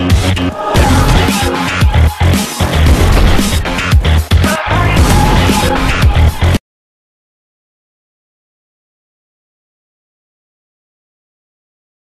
Oh!